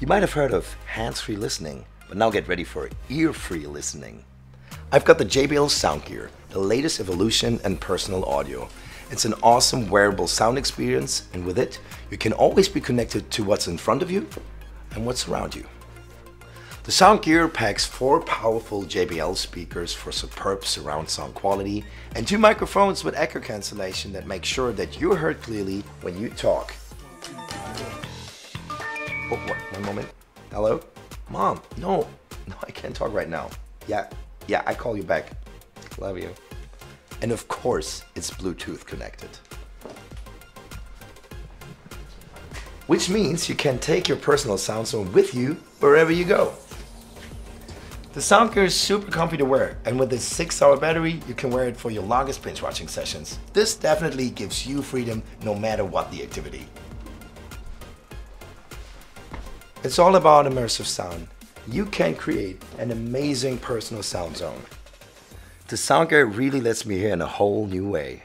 You might have heard of hands-free listening, but now get ready for ear-free listening. I've got the JBL Soundgear, the latest evolution in personal audio. It's an awesome wearable sound experience, and with it, you can always be connected to what's in front of you and what's around you. The Soundgear packs four powerful JBL speakers for superb surround sound quality and two microphones with echo cancellation that make sure that you're heard clearly when you talk. Oh, what, one moment. Hello? Mom, no, no, I can't talk right now. Yeah, yeah, I call you back. Love you. And of course, it's Bluetooth connected. Which means you can take your personal sound zone with you wherever you go. The Soundgear is super comfy to wear, and with its 6 hour battery, you can wear it for your longest binge watching sessions. This definitely gives you freedom no matter what the activity. It's all about immersive sound. You can create an amazing personal sound zone. The Soundgear really lets me hear in a whole new way.